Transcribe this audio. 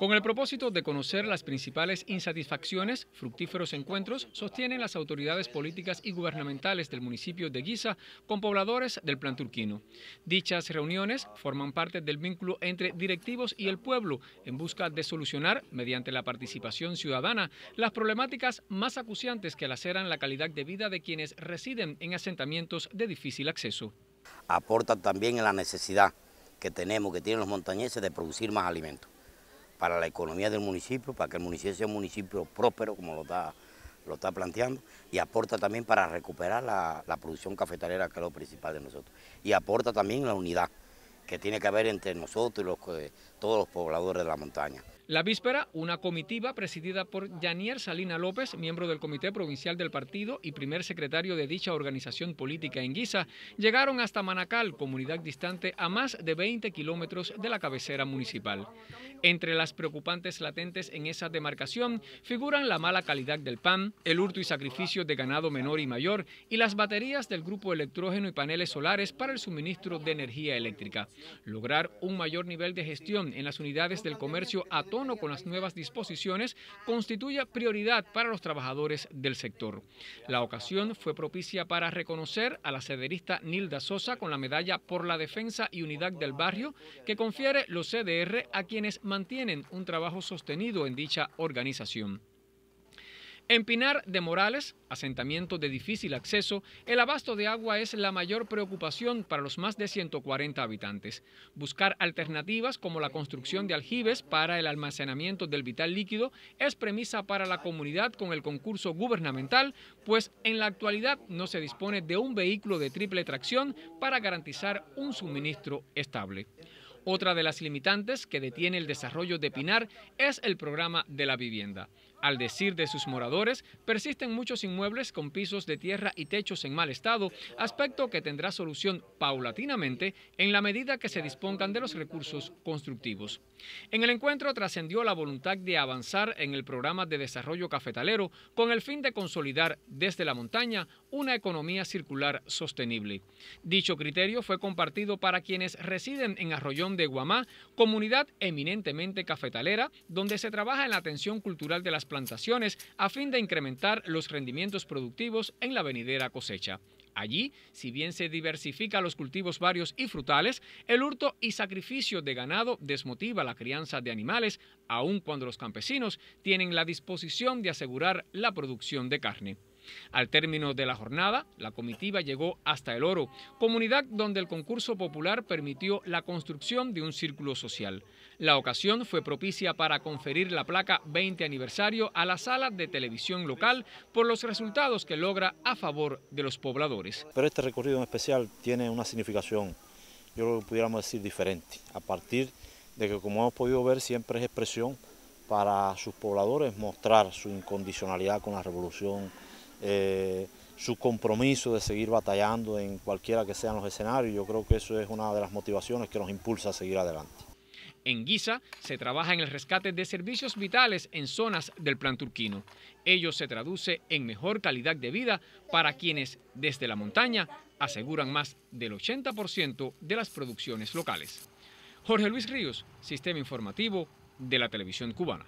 Con el propósito de conocer las principales insatisfacciones, fructíferos encuentros sostienen las autoridades políticas y gubernamentales del municipio de Guisa con pobladores del plan turquino. Dichas reuniones forman parte del vínculo entre directivos y el pueblo en busca de solucionar, mediante la participación ciudadana, las problemáticas más acuciantes que laceran la calidad de vida de quienes residen en asentamientos de difícil acceso. Aporta también en la necesidad que tenemos, que tienen los montañeses, de producir más alimentos para la economía del municipio, para que el municipio sea un municipio próspero, como lo está, planteando, y aporta también para recuperar la, producción cafetalera, que es lo principal de nosotros. Y aporta también la unidad que tiene que haber entre nosotros y los, eh, todos los pobladores de la montaña. La víspera, una comitiva presidida por Yanier Salina López, miembro del Comité Provincial del Partido y primer secretario de dicha organización política en Guisa, llegaron hasta Manacal, comunidad distante a más de 20 kilómetros de la cabecera municipal. Entre las preocupantes latentes en esa demarcación figuran la mala calidad del pan, el hurto y sacrificio de ganado menor y mayor y las baterías del grupo electrógeno y paneles solares para el suministro de energía eléctrica. Lograr un mayor nivel de gestión en las unidades del comercio a con las nuevas disposiciones constituye prioridad para los trabajadores del sector. La ocasión fue propicia para reconocer a la cederista Nilda Sosa con la medalla por la defensa y unidad del barrio que confiere los CDR a quienes mantienen un trabajo sostenido en dicha organización. En Pinar de Morales, asentamiento de difícil acceso, el abasto de agua es la mayor preocupación para los más de 140 habitantes. Buscar alternativas como la construcción de aljibes para el almacenamiento del vital líquido es premisa para la comunidad con el concurso gubernamental, pues en la actualidad no se dispone de un vehículo de triple tracción para garantizar un suministro estable. Otra de las limitantes que detiene el desarrollo de Pinar es el programa de la vivienda. Al decir de sus moradores, persisten muchos inmuebles con pisos de tierra y techos en mal estado, aspecto que tendrá solución paulatinamente en la medida que se dispongan de los recursos constructivos. En el encuentro trascendió la voluntad de avanzar en el programa de desarrollo cafetalero con el fin de consolidar desde la montaña una economía circular sostenible. Dicho criterio fue compartido para quienes residen en Arroyón de Guamá, comunidad eminentemente cafetalera, donde se trabaja en la atención cultural de las plantaciones a fin de incrementar los rendimientos productivos en la venidera cosecha. Allí, si bien se diversifica los cultivos varios y frutales, el hurto y sacrificio de ganado desmotiva la crianza de animales, aun cuando los campesinos tienen la disposición de asegurar la producción de carne. Al término de la jornada, la comitiva llegó hasta El Oro, comunidad donde el concurso popular permitió la construcción de un círculo social. La ocasión fue propicia para conferir la placa 20 aniversario a la sala de televisión local por los resultados que logra a favor de los pobladores. Pero este recorrido en especial tiene una significación, yo que pudiéramos decir diferente, a partir de que como hemos podido ver siempre es expresión para sus pobladores mostrar su incondicionalidad con la revolución eh, su compromiso de seguir batallando en cualquiera que sean los escenarios. Yo creo que eso es una de las motivaciones que nos impulsa a seguir adelante. En Guisa se trabaja en el rescate de servicios vitales en zonas del plan turquino. Ello se traduce en mejor calidad de vida para quienes desde la montaña aseguran más del 80% de las producciones locales. Jorge Luis Ríos, Sistema Informativo de la Televisión Cubana.